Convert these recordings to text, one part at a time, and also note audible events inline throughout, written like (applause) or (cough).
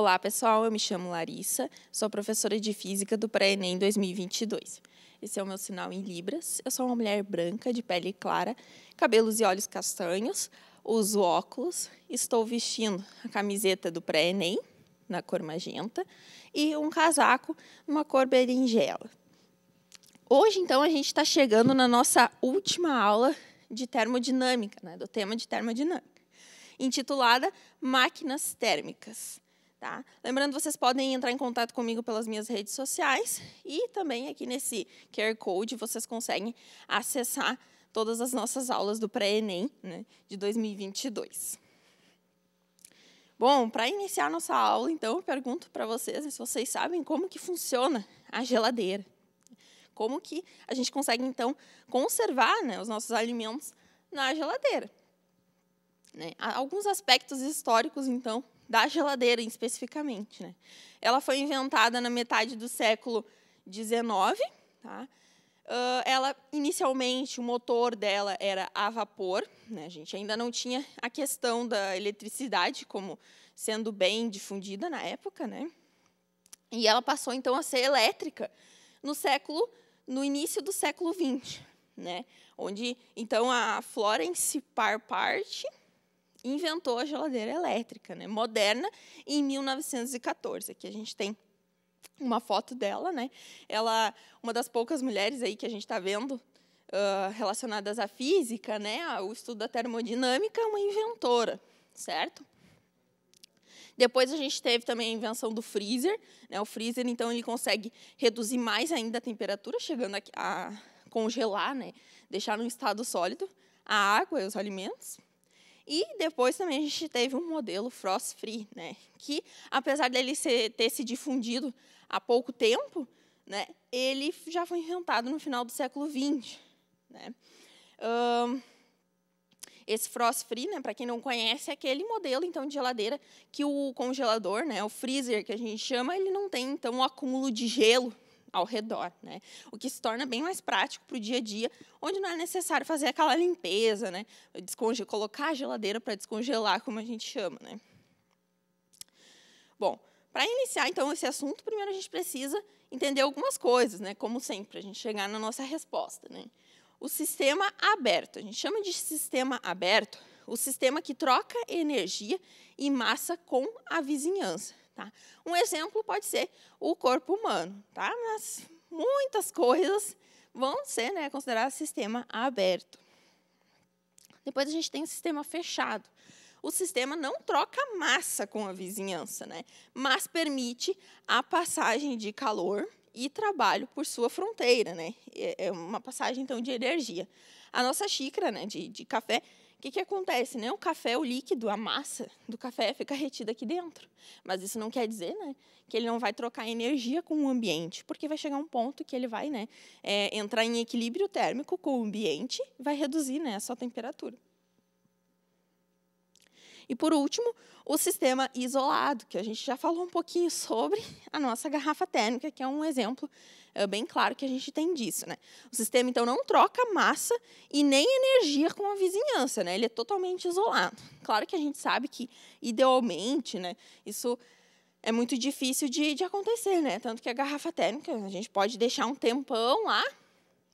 Olá, pessoal. Eu me chamo Larissa, sou professora de Física do Pré-ENEM 2022. Esse é o meu sinal em Libras. Eu sou uma mulher branca, de pele clara, cabelos e olhos castanhos, uso óculos, estou vestindo a camiseta do Pré-ENEM, na cor magenta, e um casaco numa cor berinjela. Hoje, então, a gente está chegando na nossa última aula de termodinâmica, né, do tema de termodinâmica, intitulada Máquinas Térmicas. Tá? Lembrando, vocês podem entrar em contato comigo pelas minhas redes sociais e também aqui nesse QR Code vocês conseguem acessar todas as nossas aulas do pré-ENEM né, de 2022. Bom, para iniciar nossa aula, então, eu pergunto para vocês se vocês sabem como que funciona a geladeira. Como que a gente consegue, então, conservar né, os nossos alimentos na geladeira? Né? Alguns aspectos históricos, então, da geladeira especificamente. Né? Ela foi inventada na metade do século XIX. Tá? Uh, ela, inicialmente, o motor dela era a vapor. Né? A gente ainda não tinha a questão da eletricidade como sendo bem difundida na época. Né? E ela passou, então, a ser elétrica no século no início do século XX, né? onde então a Florence Parpart inventou a geladeira elétrica, né? moderna, em 1914. Aqui a gente tem uma foto dela, né? Ela, uma das poucas mulheres aí que a gente está vendo uh, relacionadas à física, né? O estudo da termodinâmica, uma inventora, certo? Depois a gente teve também a invenção do freezer. Né? O freezer, então, ele consegue reduzir mais ainda a temperatura, chegando a, a congelar, né? deixar no estado sólido a água e os alimentos. E depois também a gente teve um modelo frost free, né? que apesar dele ser, ter se difundido há pouco tempo, né? ele já foi inventado no final do século XX. Né? Um, esse frost free, né, para quem não conhece, é aquele modelo então de geladeira que o congelador, né, o freezer que a gente chama, ele não tem então um acúmulo de gelo ao redor, né? O que se torna bem mais prático para o dia a dia, onde não é necessário fazer aquela limpeza, né? Desconge colocar a geladeira para descongelar, como a gente chama, né? Bom, para iniciar então esse assunto, primeiro a gente precisa entender algumas coisas, né? Como sempre, a gente chegar na nossa resposta, né? o sistema aberto. A gente chama de sistema aberto o sistema que troca energia e massa com a vizinhança. Tá? Um exemplo pode ser o corpo humano, tá? mas muitas coisas vão ser né, consideradas sistema aberto. Depois a gente tem o sistema fechado. O sistema não troca massa com a vizinhança, né? mas permite a passagem de calor e trabalho por sua fronteira, né? É, uma passagem então de energia. A nossa xícara, né, de, de café, o que, que acontece, né? O café, o líquido, a massa do café fica retida aqui dentro. Mas isso não quer dizer, né, que ele não vai trocar energia com o ambiente, porque vai chegar um ponto que ele vai, né, é, entrar em equilíbrio térmico com o ambiente, vai reduzir, né, a sua temperatura. E, por último, o sistema isolado, que a gente já falou um pouquinho sobre a nossa garrafa térmica, que é um exemplo é, bem claro que a gente tem disso. Né? O sistema, então, não troca massa e nem energia com a vizinhança, né? ele é totalmente isolado. Claro que a gente sabe que, idealmente, né, isso é muito difícil de, de acontecer, né? Tanto que a garrafa térmica, a gente pode deixar um tempão lá,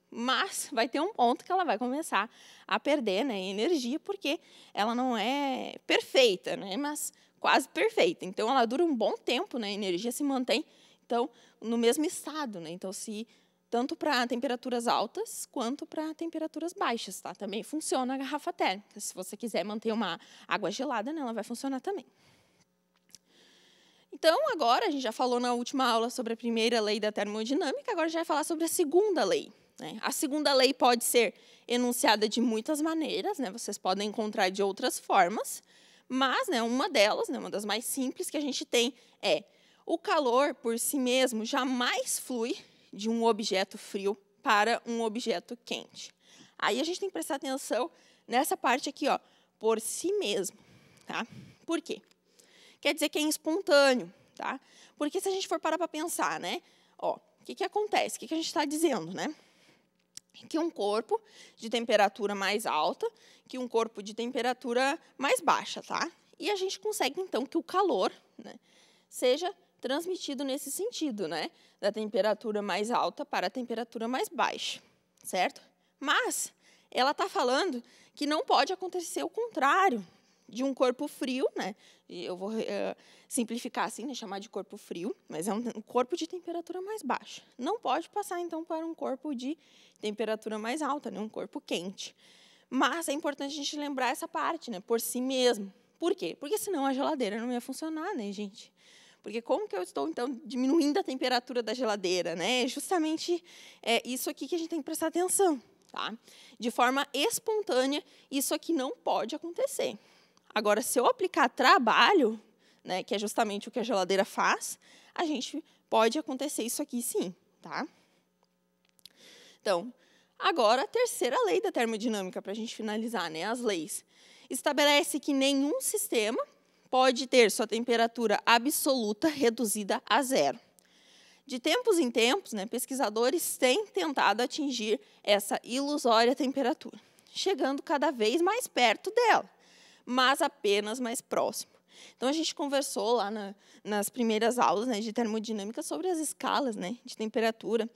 mas vai ter um ponto que ela vai começar a perder né, energia, porque ela não é perfeita, né, mas quase perfeita. Então, ela dura um bom tempo, né, a energia se mantém então, no mesmo estado. Né? Então, se tanto para temperaturas altas quanto para temperaturas baixas. Tá? Também funciona a garrafa térmica. Se você quiser manter uma água gelada, né, ela vai funcionar também. Então, agora, a gente já falou na última aula sobre a primeira lei da termodinâmica, agora a gente vai falar sobre a segunda lei, né? A segunda lei pode ser enunciada de muitas maneiras, né? vocês podem encontrar de outras formas, mas né, uma delas, né, uma das mais simples que a gente tem é o calor por si mesmo jamais flui de um objeto frio para um objeto quente. Aí a gente tem que prestar atenção nessa parte aqui, ó, por si mesmo. Tá? Por quê? Quer dizer que é espontâneo. Tá? Porque se a gente for parar para pensar, né? Ó, o que, que acontece? O que, que a gente está dizendo, né? que um corpo de temperatura mais alta que um corpo de temperatura mais baixa, tá? E a gente consegue, então, que o calor né, seja transmitido nesse sentido, né? Da temperatura mais alta para a temperatura mais baixa, certo? Mas ela está falando que não pode acontecer o contrário de um corpo frio, né? Eu vou uh, simplificar assim, né? chamar de corpo frio, mas é um, um corpo de temperatura mais baixa. Não pode passar então para um corpo de temperatura mais alta, né? Um corpo quente. Mas é importante a gente lembrar essa parte, né? Por si mesmo. Por quê? Porque senão a geladeira não ia funcionar, né, gente? Porque como que eu estou, então, diminuindo a temperatura da geladeira? Né? É justamente é, isso aqui que a gente tem que prestar atenção. Tá? De forma espontânea, isso aqui não pode acontecer. Agora, se eu aplicar trabalho, né, que é justamente o que a geladeira faz, a gente pode acontecer isso aqui sim. Tá? Então, agora a terceira lei da termodinâmica, para a gente finalizar, né, as leis. Estabelece que nenhum sistema pode ter sua temperatura absoluta reduzida a zero. De tempos em tempos, né, pesquisadores têm tentado atingir essa ilusória temperatura, chegando cada vez mais perto dela, mas apenas mais próximo. Então, a gente conversou lá na, nas primeiras aulas né, de termodinâmica sobre as escalas né, de temperatura.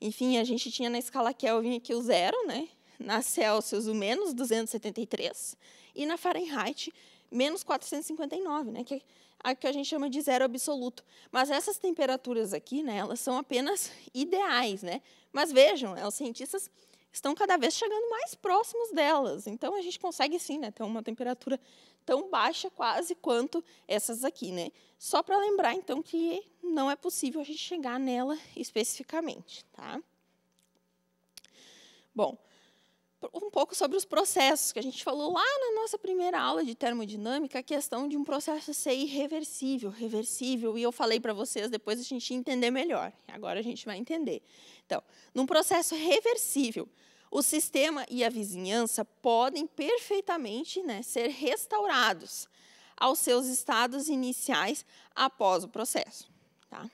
Enfim, a gente tinha na escala Kelvin aqui o zero, né, na Celsius o menos 273, e na Fahrenheit menos 459, né, que é a que a gente chama de zero absoluto. Mas essas temperaturas aqui, né, elas são apenas (laughs) ideais, né? Mas vejam, os cientistas estão cada vez chegando mais próximos delas. Então a gente consegue sim, né, ter uma temperatura tão baixa quase quanto essas aqui, né? Só para lembrar então que não é possível a gente chegar nela especificamente, tá? Bom, um pouco sobre os processos, que a gente falou lá na nossa primeira aula de termodinâmica, a questão de um processo ser irreversível, reversível, e eu falei para vocês, depois a gente entender melhor. Agora a gente vai entender. Então, num processo reversível, o sistema e a vizinhança podem perfeitamente né, ser restaurados aos seus estados iniciais após o processo. Tá?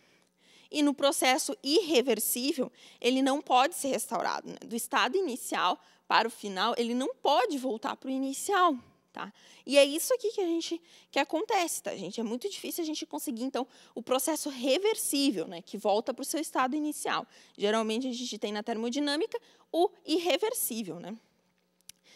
E no processo irreversível, ele não pode ser restaurado. Né? Do estado inicial para o final, ele não pode voltar para o inicial. Tá? E é isso aqui que a gente que acontece, tá, gente? É muito difícil a gente conseguir então o processo reversível, né, que volta para o seu estado inicial. Geralmente a gente tem na termodinâmica o irreversível, né?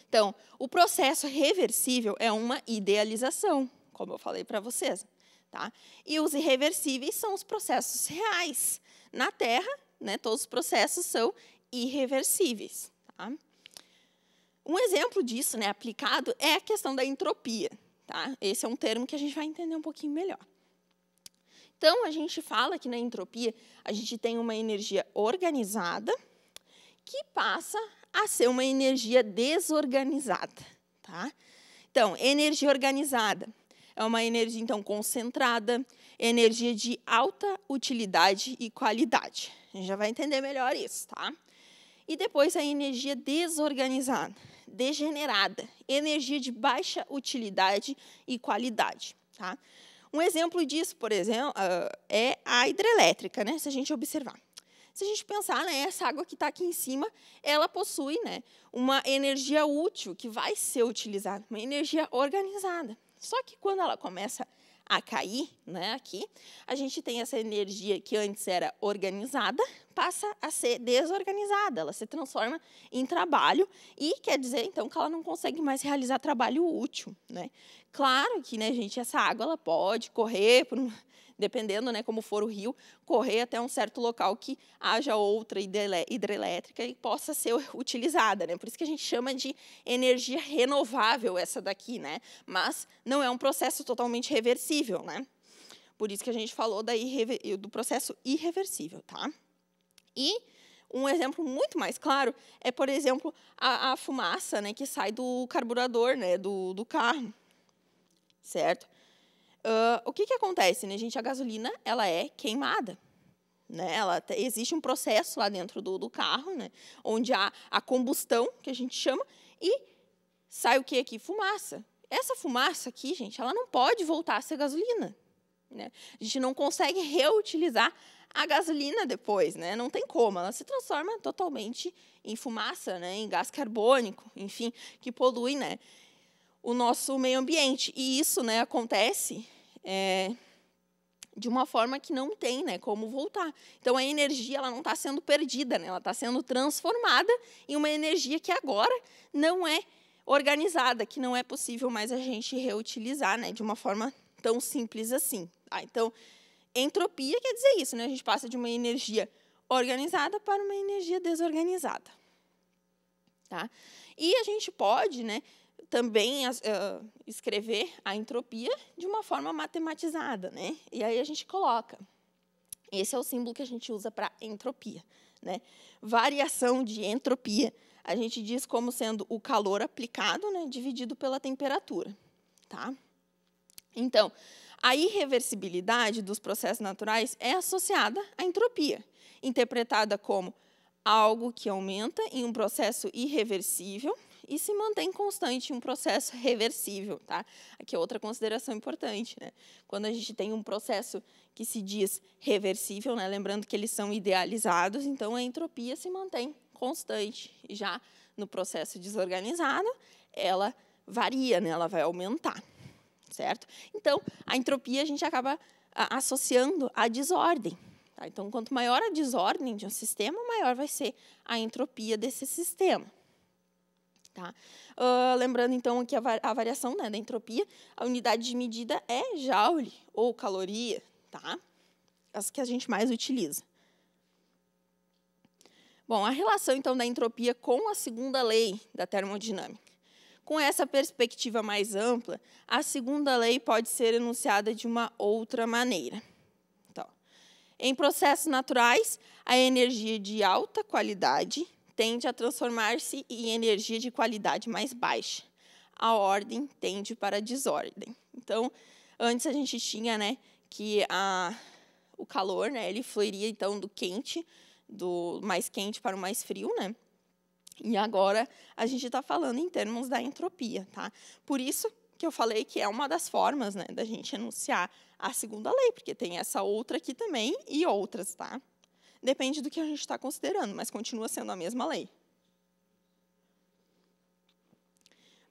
Então, o processo reversível é uma idealização, como eu falei para vocês, tá? E os irreversíveis são os processos reais. Na Terra, né, todos os processos são irreversíveis, tá? Um exemplo disso, né, aplicado, é a questão da entropia. Tá? Esse é um termo que a gente vai entender um pouquinho melhor. Então, a gente fala que na entropia a gente tem uma energia organizada que passa a ser uma energia desorganizada. Tá? Então, energia organizada é uma energia então concentrada, energia de alta utilidade e qualidade. A gente já vai entender melhor isso, tá? E depois a energia desorganizada degenerada, energia de baixa utilidade e qualidade. Tá? Um exemplo disso, por exemplo, uh, é a hidrelétrica, né? se a gente observar. Se a gente pensar, né, essa água que está aqui em cima, ela possui né, uma energia útil que vai ser utilizada, uma energia organizada. Só que quando ela começa a cair, né, aqui, a gente tem essa energia que antes era organizada, passa a ser desorganizada, ela se transforma em trabalho e quer dizer então que ela não consegue mais realizar trabalho útil, né? Claro que, né, gente, essa água ela pode correr por dependendo, né, como for o rio, correr até um certo local que haja outra hidrelétrica e possa ser (laughs) utilizada, né? Por isso que a gente chama de energia renovável essa daqui, né? Mas não é um processo totalmente reversível, né? Por isso que a gente falou da do processo irreversível, tá? E um exemplo muito mais claro é, por exemplo, a, a fumaça né, que sai do carburador né, do, do carro, certo? Uh, o que, que acontece, né, gente? A gasolina ela é queimada. Né? Ela, existe um processo lá dentro do, do carro, né? onde há a combustão, que a gente chama, e sai o que aqui? Fumaça. Essa fumaça aqui, gente, ela não pode voltar a ser gasolina. Né? A gente não consegue reutilizar a gasolina depois, né? Não tem como, ela se transforma totalmente em fumaça, né? Em gás carbônico, enfim, que polui, né? O nosso meio ambiente. E isso, né? Acontece é, de uma forma que não tem né, como voltar. Então, a energia ela não está sendo perdida, né, ela está sendo transformada em uma energia que agora não é organizada, que não é possível mais a gente reutilizar né, de uma forma tão simples assim. Tá? Então, entropia quer dizer isso, né? a gente passa de uma energia organizada para uma energia desorganizada. Tá? E a gente pode né, também uh, escrever a entropia de uma forma matematizada. Né? E aí a gente coloca. Esse é o símbolo que a gente usa para entropia. Né? Variação de entropia, a gente diz como sendo o calor aplicado né, dividido pela temperatura. Tá? Então, a irreversibilidade dos processos naturais é associada à entropia, interpretada como algo que aumenta em um processo irreversível e se mantém constante um processo (laughs) reversível, tá? Aqui é outra consideração importante, né? Quando a gente tem um processo que se diz reversível, né? Lembrando que eles são idealizados, então a entropia se mantém constante. E já no processo desorganizado, ela varia, né? Ela vai aumentar, certo? Então, a entropia a gente acaba associando à desordem. Tá? Então, quanto maior a desordem de um sistema, maior vai ser a entropia desse sistema. Tá? Uh, lembrando, então, que a, variação né, da entropia, a unidade de medida é joule, ou caloria, tá? as que a gente mais utiliza. Bom, a relação, então, da entropia com a segunda lei da termodinâmica. Com essa perspectiva mais ampla, a segunda lei pode ser enunciada de uma outra maneira. Então, em processos naturais, a energia de alta qualidade tende a transformar-se em energia de qualidade mais baixa. A ordem tende para a desordem. Então, antes a gente tinha, né, que a, o calor, né, ele fluiria então do quente, do mais quente para o mais frio, né? E agora a gente está falando em termos da entropia, tá? Por isso que eu falei que é uma das formas, né, da gente enunciar a segunda lei, porque tem essa outra aqui também e outras, tá? Depende do que a gente está considerando, mas continua sendo a mesma lei.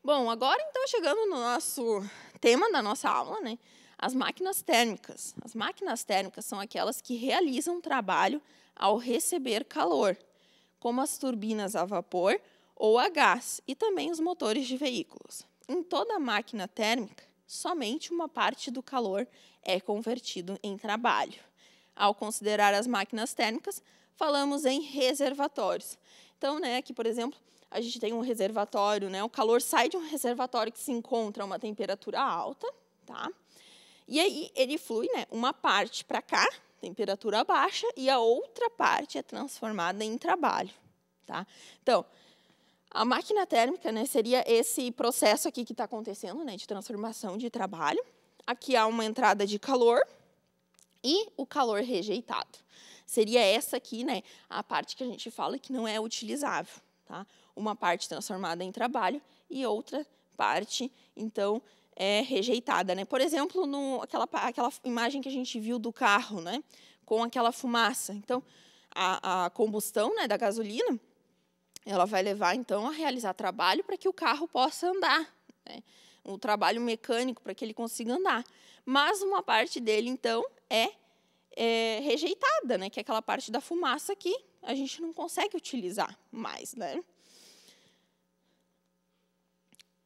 Bom, agora então chegando no nosso tema da nossa aula, né? As máquinas térmicas. As máquinas térmicas são aquelas que realizam trabalho ao receber calor, como as turbinas a vapor ou a gás, e também os motores de veículos. Em toda máquina térmica, somente uma parte do calor é convertido em trabalho. Ao considerar as máquinas térmicas, falamos em reservatórios. Então, né, aqui, por exemplo, a gente tem um reservatório, né, o calor sai de um reservatório que se encontra a uma temperatura alta, tá? E aí ele flui, né, uma parte para cá, temperatura baixa, e a outra parte é transformada em trabalho, tá? Então, a máquina térmica, né, seria esse processo aqui que está acontecendo, né, de transformação de trabalho. Aqui há uma entrada de calor, e o calor rejeitado. Seria essa aqui, né, a parte que a gente fala que não é utilizável, tá? Uma parte transformada em trabalho e outra parte, então, é rejeitada, né? Por exemplo, no, aquela, aquela imagem que a gente viu do carro, né, com aquela fumaça. Então, a, a combustão, né, da gasolina, ela vai levar, então, a realizar trabalho para que o carro possa andar, né? um trabalho mecânico para que ele consiga andar. Mas uma parte dele, então, é, é, rejeitada, né? que é aquela parte da fumaça que a gente não consegue utilizar mais. Né?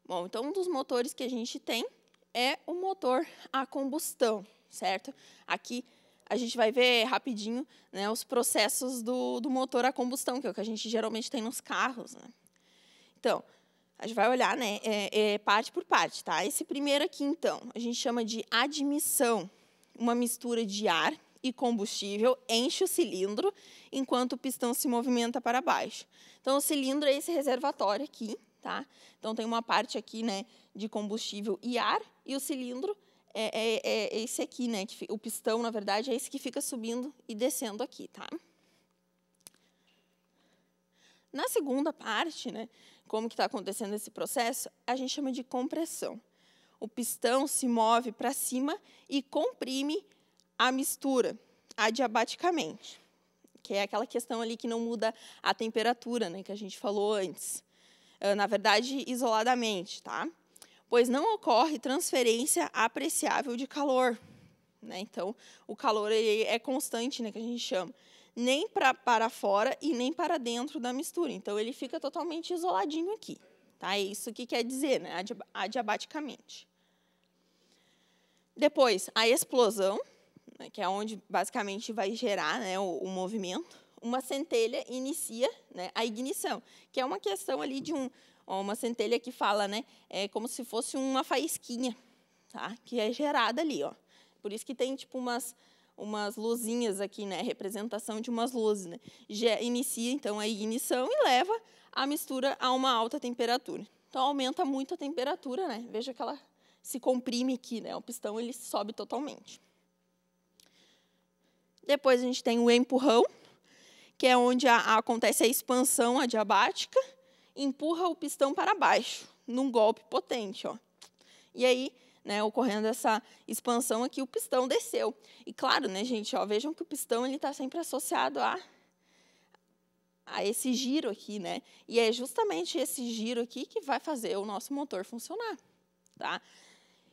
Bom, então, um dos motores que a gente tem é o motor a combustão, certo? Aqui a gente vai ver rapidinho né, os processos do, do motor a combustão, que é o que a gente geralmente tem nos carros. Né? Então, a gente vai olhar né, é, é, parte por parte. Tá? Esse primeiro aqui, então, a gente chama de admissão uma mistura de ar e combustível enche o cilindro enquanto o pistão se movimenta para baixo. Então, o cilindro é esse reservatório aqui, tá? Então, tem uma parte aqui, né, de combustível e ar, e o cilindro é, é, é esse aqui, né? Que, o pistão, na verdade, é esse que fica subindo e descendo aqui, tá? Na segunda parte, né, como que está acontecendo esse processo, a gente chama de compressão o pistão se move para cima e comprime a mistura adiabaticamente, que é aquela questão ali que não muda a temperatura, né, que a gente falou antes. Ah, na verdade, isoladamente, tá? Pois não ocorre transferência apreciável de calor. Né? Então, o calor é constante, né, que a gente chama. Nem pra, para fora e nem para dentro da mistura. Então, ele fica totalmente isoladinho aqui. Tá? É isso que quer dizer, né, adiabaticamente. Depois, a explosão, né, que é onde basicamente vai gerar né, o, o movimento. Uma centelha inicia né, a ignição, que é uma questão ali de um, uma centelha que fala, né, é como se fosse uma faísquinha, tá? que é gerada ali. Ó. Por isso que tem tipo umas, umas luzinhas aqui, né, representação de umas luzes. Né? Inicia, então, a ignição e leva a mistura a uma alta temperatura. Então, aumenta muito a temperatura, né? Veja que ela se comprime aqui, né? O pistão ele sobe totalmente. Depois a gente tem o empurrão, que é onde a, a, acontece a expansão adiabática, empurra o pistão para baixo, num golpe potente. Ó. E aí, né, ocorrendo essa expansão aqui, o pistão desceu. E claro, né, gente, ó, vejam que o pistão está sempre associado a, a esse giro aqui, né? E é justamente esse giro aqui que vai fazer o nosso motor funcionar. Tá?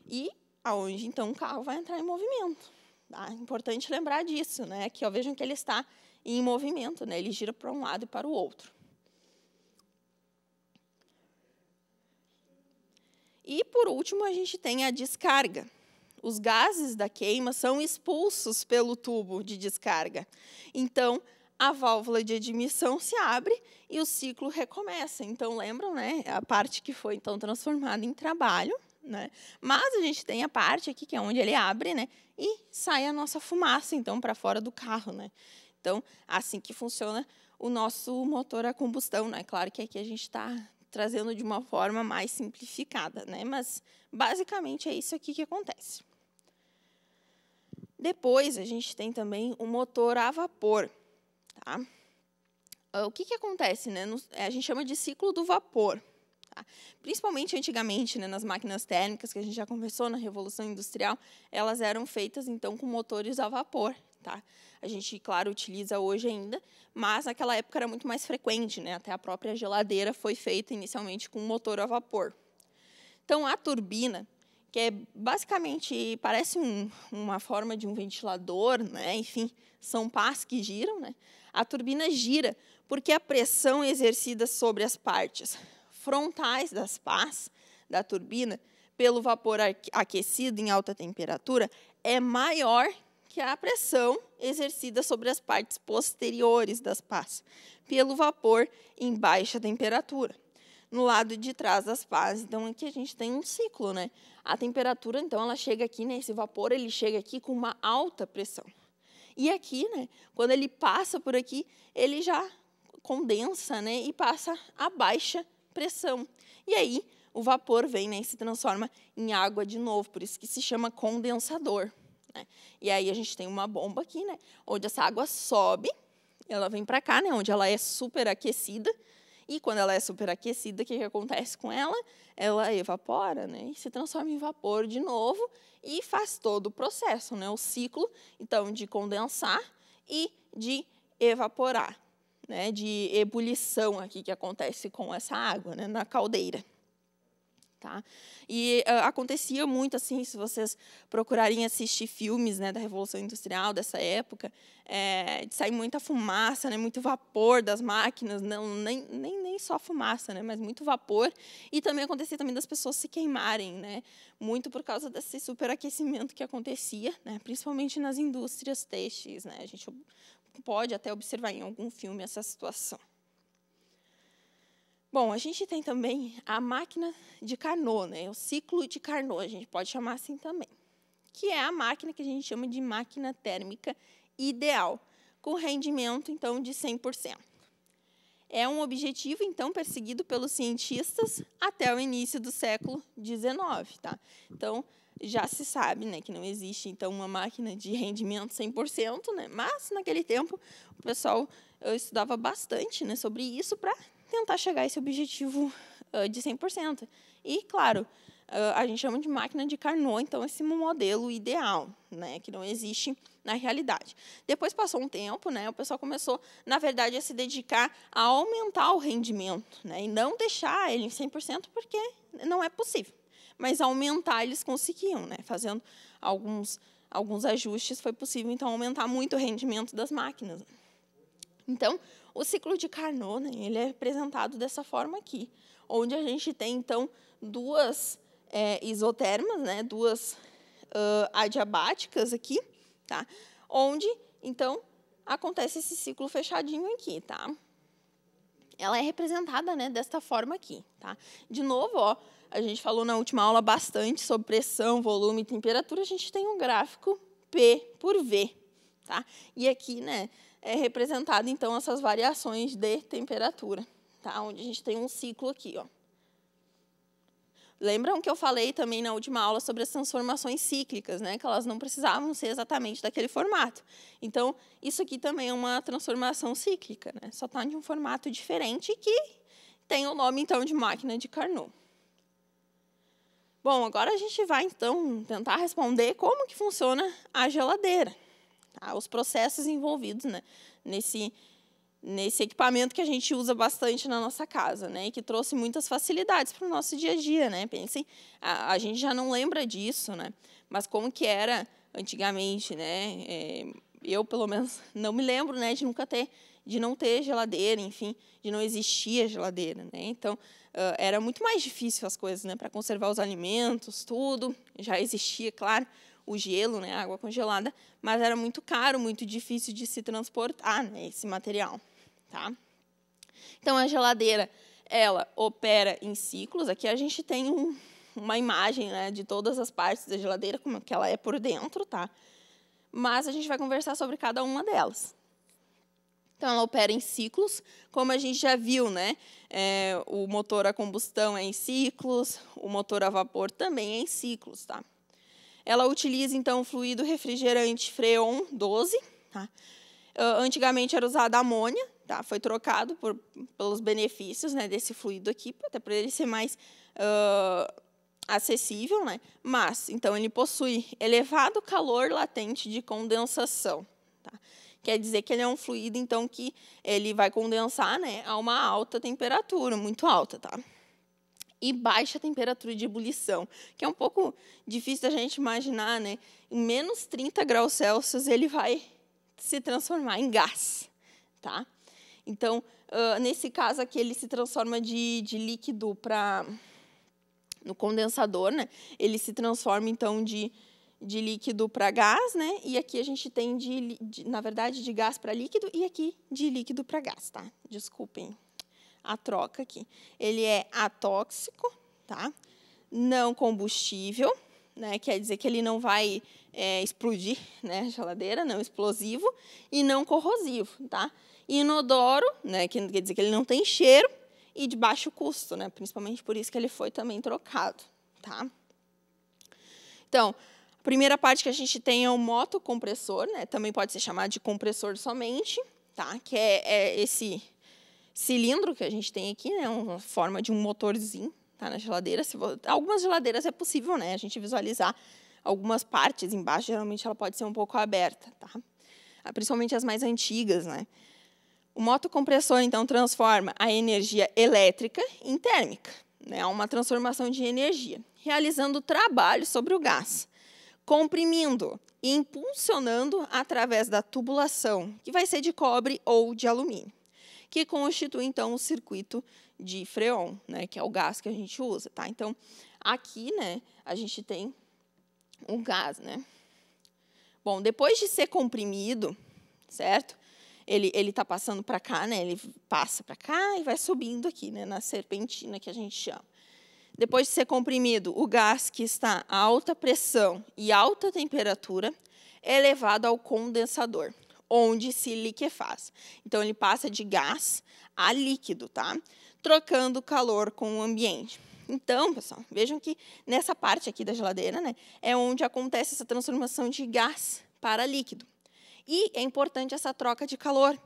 E aonde então o carro vai entrar em movimento. Tá? Importante lembrar disso, né? Que ó, vejam que ele está em movimento, né? Ele gira para um lado e para o outro. E por último, a gente tem a descarga. Os gases da queima são expulsos pelo tubo de descarga. Então, a válvula de admissão se abre e o ciclo recomeça. Então, lembram, né? A parte que foi então transformada em trabalho, né? Mas a gente tem a parte aqui que é onde ele abre, né? E sai a nossa fumaça, então, para fora do carro, né? Então, assim que funciona o nosso motor a combustão, né? Claro que aqui a gente está trazendo de uma forma mais simplificada, né? Mas basicamente é isso aqui que acontece. Depois a gente tem também o motor a vapor, tá? O que, que acontece, né? A gente chama de ciclo do vapor. Principalmente antigamente, né, nas máquinas térmicas, que a gente já conversou na Revolução Industrial, elas eram feitas, então, com motores a vapor. Tá? A gente, claro, utiliza hoje ainda, mas naquela época era muito mais frequente, né? até a própria geladeira foi feita inicialmente com motor a vapor. Então, a turbina, que é basicamente, parece um, uma forma de um ventilador, né? enfim, são pás que giram, né? a turbina gira porque a pressão exercida sobre as partes frontais das pás da turbina pelo vapor aquecido em alta temperatura é maior que a pressão exercida sobre as partes posteriores das pás pelo vapor em baixa temperatura. No lado de trás das pás, então aqui a gente tem um ciclo, né? A temperatura, então, ela chega aqui, né? Esse vapor, ele chega aqui com uma alta pressão. E aqui, né? Quando ele passa por aqui, ele já condensa, né? E passa a baixa pressão. E aí o vapor vem né, e se transforma em água de novo, por isso que se chama condensador. Né? E aí a gente tem uma bomba aqui, né, onde essa água sobe, ela vem para cá, né, onde ela é superaquecida, e quando ela é superaquecida, o que, que acontece com ela? Ela evapora né, e se transforma em vapor de novo e faz todo o processo, né, o ciclo então, de condensar e de evaporar né, de ebulição aqui que acontece com essa água né, na caldeira. Tá? E uh, acontecia muito assim, se vocês procurarem assistir filmes né, da Revolução Industrial dessa época, é, de sair muita fumaça, né, muito vapor das máquinas, não, nem, nem, nem só fumaça, né, mas muito vapor. E também acontecia também das pessoas se queimarem, né, muito por causa desse superaquecimento que acontecia, né, principalmente nas indústrias têxteis. Né, a gente pode até observar em algum filme essa situação. Bom, a gente tem também a máquina de Carnot, né? o ciclo de Carnot, a gente pode chamar assim também, que é a máquina que a gente chama de máquina térmica ideal, com rendimento, então, de 100%. É um objetivo, então, perseguido pelos cientistas até o início do século XIX. Tá? Então, já se sabe né, que não existe então uma máquina de rendimento 100%, né, mas naquele tempo o pessoal eu estudava bastante né, sobre isso para tentar chegar a esse objetivo uh, de 100%. E, claro, uh, a gente chama de máquina de Carnot, então esse modelo ideal, né, que não existe na realidade. Depois passou um tempo, né, o pessoal começou, na verdade, a se dedicar a aumentar o rendimento, né, e não deixar ele em 100% porque não é possível mas aumentar eles conseguiam, né? fazendo alguns alguns ajustes, foi possível então aumentar muito o rendimento das máquinas. Então, o ciclo de Carnot, né, ele é representado dessa forma aqui, onde a gente tem então duas é, isotermas, né, duas uh, adiabáticas aqui, tá? Onde então acontece esse ciclo fechadinho aqui, tá? Ela é representada, né, desta forma aqui, tá? De novo, ó, a gente falou na última aula bastante sobre pressão, volume e temperatura, a gente tem um gráfico P por V, tá? E aqui, né, é representado então essas variações de temperatura, tá? Onde a gente tem um ciclo aqui, ó. Lembram que eu falei também na última aula sobre as transformações cíclicas, né? Que elas não precisavam ser exatamente daquele formato. Então, isso aqui também é uma transformação cíclica, né? Só está de um formato diferente que tem o nome, então, de máquina de Carnot. Bom, agora a gente vai, então, tentar responder como que funciona a geladeira. Tá? Os processos envolvidos né? nesse nesse equipamento que a gente usa bastante na nossa casa, né, e que trouxe muitas facilidades para o nosso dia a dia, né. Pensem, a, a, gente já não lembra disso, né, mas como que era antigamente, né. É, eu pelo menos não me lembro, né, de nunca ter, de não ter geladeira, enfim, de não existir a geladeira, né. Então era muito mais difícil as coisas, né, para conservar os alimentos, tudo. Já existia, claro, o gelo, né, água congelada, mas era muito caro, muito difícil de se transportar né, esse material. Tá? Então, a geladeira, ela opera em ciclos. Aqui a gente tem um, uma imagem né, de todas as partes da geladeira, como que ela é por dentro, tá? Mas a gente vai conversar sobre cada uma delas. Então, ela opera em ciclos, como a gente já viu, né? É, o motor a combustão é em ciclos, o motor a vapor também é em ciclos, tá? Ela utiliza, então, o fluido refrigerante Freon 12. Tá? Uh, antigamente era usada amônia, tá? foi trocado por, pelos benefícios né, desse fluido aqui, até para ele ser mais uh, acessível. Né? Mas, então, ele possui elevado calor latente de condensação. Tá? Quer dizer que ele é um fluido, então, que ele vai condensar né, a uma alta temperatura, muito alta. Tá? e baixa temperatura de ebulição, que é um pouco difícil da gente imaginar, né? Em menos 30 graus Celsius ele vai se transformar em gás, tá? Então, uh, nesse caso aqui, ele se transforma de, de líquido para no condensador, né? Ele se transforma então de, de líquido para gás, né? E aqui a gente tem de, de na verdade de gás para líquido e aqui de líquido para gás, tá? Desculpem a troca aqui. Ele é atóxico, tá? Não combustível, né? Quer dizer que ele não vai é, explodir, né? Geladeira, não explosivo e não corrosivo, tá? Inodoro, né? Que quer dizer que ele não tem cheiro e de baixo custo, né? Principalmente por isso que ele foi também trocado, tá? Então, primeira parte que a gente tem é o motocompressor, né? Também pode ser chamado de compressor somente, tá? Que é, é esse cilindro que a gente tem aqui, né, uma forma de um motorzinho, tá na geladeira. Se algumas geladeiras é possível, né, a gente visualizar algumas partes embaixo, geralmente ela pode ser um pouco aberta, tá? Ah, principalmente as mais antigas, né? O motocompressor, então, transforma a energia elétrica em térmica, né? uma transformação de energia, realizando trabalho sobre o gás, comprimindo e impulsionando através da tubulação, que vai ser de cobre ou de alumínio que constitui, então, o circuito de freon, né, que é o gás que a gente usa. Tá? Então, aqui né, a gente tem o gás. Né? Bom, depois de ser comprimido, certo? Ele está passando para cá, né? ele passa para cá e vai subindo aqui, né, na serpentina que a gente chama. Depois de ser comprimido, o gás que está a alta pressão e alta temperatura é levado ao condensador onde se liquefaz. Então, ele passa de gás a líquido, tá? Trocando calor com o ambiente. Então, pessoal, vejam que nessa parte aqui da geladeira, né, é onde acontece essa transformação de gás para líquido. E é importante essa troca de calor.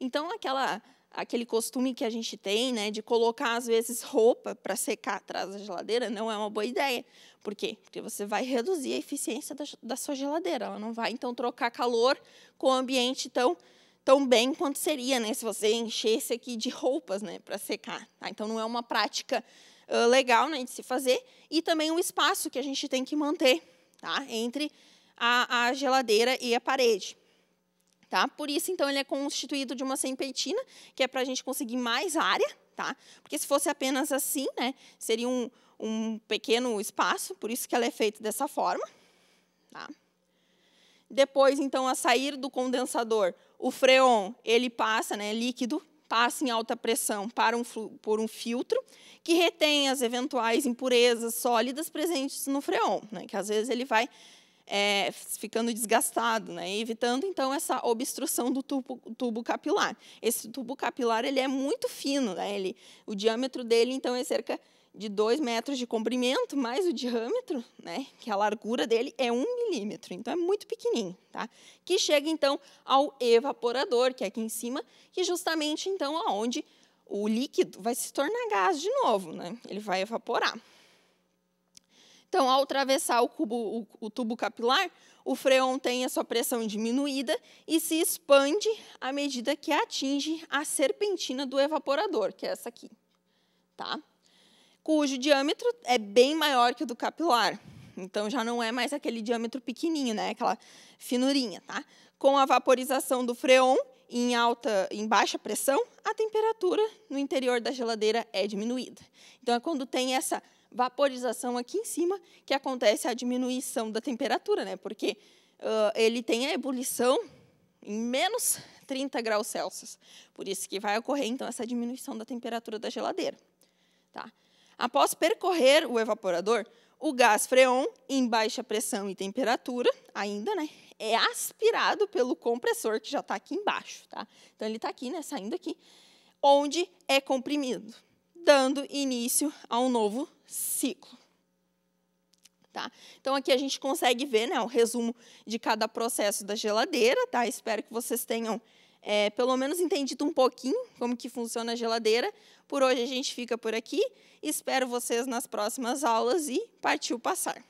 Então, aquela aquele costume que a gente tem, né, de colocar às vezes roupa para secar atrás da geladeira, não é uma boa ideia. Por quê? Porque você vai reduzir a eficiência da, da sua geladeira. Ela não vai então trocar calor com o ambiente tão tão bem quanto seria, né, se você enchesse aqui de roupas, né, para secar. Tá? Então não é uma prática uh, legal, né, de se fazer e também o espaço que a gente tem que manter, tá, entre a, a geladeira e a parede. Tá? Por isso, então, ele é constituído de uma serpentina, que é para a gente conseguir mais área, tá? Porque se fosse apenas assim, né, seria um, um pequeno espaço, por isso que ela é feita dessa forma. Tá? Depois, então, a sair do condensador, o freon, ele passa, né, líquido, passa em alta pressão para um, por um filtro que retém as eventuais impurezas sólidas presentes no freon, né, que às vezes ele vai é, ficando desgastado, né, evitando então essa obstrução do tubo, tubo, capilar. Esse tubo capilar ele é muito fino, né, ele, o diâmetro dele então é cerca de 2 metros de comprimento, mais o diâmetro, né, que a largura dele é 1 um milímetro, então é muito pequenininho, tá? Que chega, então, ao evaporador, que é aqui em cima, que justamente, então, aonde o líquido vai se tornar gás de novo, né? Ele vai evaporar. Então, ao atravessar o, cubo, o, o tubo capilar, o freon tem a sua pressão diminuída e se expande à medida que atinge a serpentina do evaporador, que é essa aqui, tá? cujo diâmetro é bem maior que o do capilar. Então, já não é mais aquele diâmetro pequenininho, né? aquela finurinha. Tá? Com a vaporização do freon em, alta, em baixa pressão, a temperatura no interior da geladeira é diminuída. Então, é quando tem essa vaporização aqui em cima que acontece a diminuição da temperatura, né? porque uh, ele tem a ebulição em menos 30 graus Celsius. Por isso que vai ocorrer, então, essa diminuição da temperatura da geladeira. Tá? Após percorrer o evaporador, o gás freon, em baixa pressão e temperatura, ainda, né, é aspirado pelo compressor que já está aqui embaixo. Tá? Então, ele está aqui, né, saindo aqui, onde é comprimido, dando início a um novo ciclo. Tá? Então, aqui a gente consegue ver né, o resumo de cada processo da geladeira. Tá? Espero que vocês tenham é, pelo menos entendido um pouquinho como que funciona a geladeira. Por hoje a gente fica por aqui. Espero vocês nas próximas aulas e partiu passar.